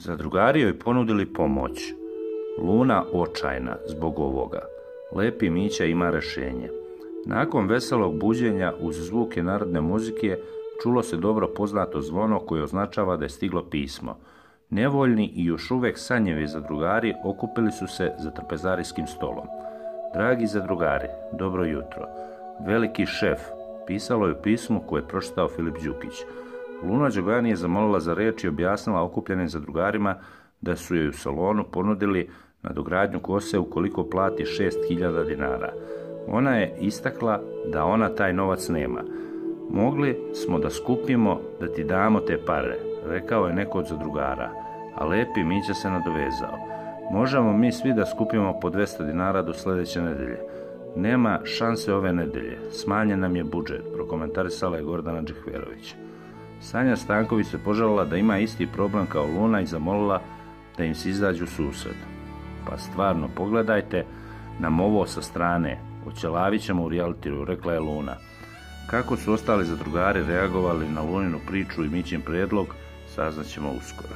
Zadrugari joj ponudili pomoć. Luna očajna zbog ovoga. Lepi Mića ima rešenje. Nakon veselog buđenja uz zvuke narodne muzike čulo se dobro poznato zvono koje označava da je stiglo pismo. Nevoljni i još uvek sanjevi zadrugari okupili su se za trpezarijskim stolom. Dragi zadrugari, dobro jutro. Veliki šef, pisalo je u pismu koje je pročitao Filip Đukić. Luna Đogani je zamolila za reč i objasnila okupljenim zadrugarima da su joj u salonu ponudili nadogradnju kose ukoliko plati 6000 dinara. Ona je istakla da ona taj novac nema. Mogli smo da skupimo da ti damo te pare, rekao je neko od zadrugara, a lepi Mića se nadovezao. Možemo mi svi da skupimo po 200 dinara do sledeće nedelje. Nema šanse ove nedelje, smanjen nam je budžet, prokomentarisala je Gordana Džehverović. Sanja Stanković se požalila da ima isti problem kao Luna i zamolila da im se izađu susret. Pa stvarno, pogledajte nam ovo sa strane, oćelavit ćemo u realitiju, rekla je Luna. Kako su ostali zadrugari reagovali na Luninu priču i Mićin predlog, saznaćemo uskoro.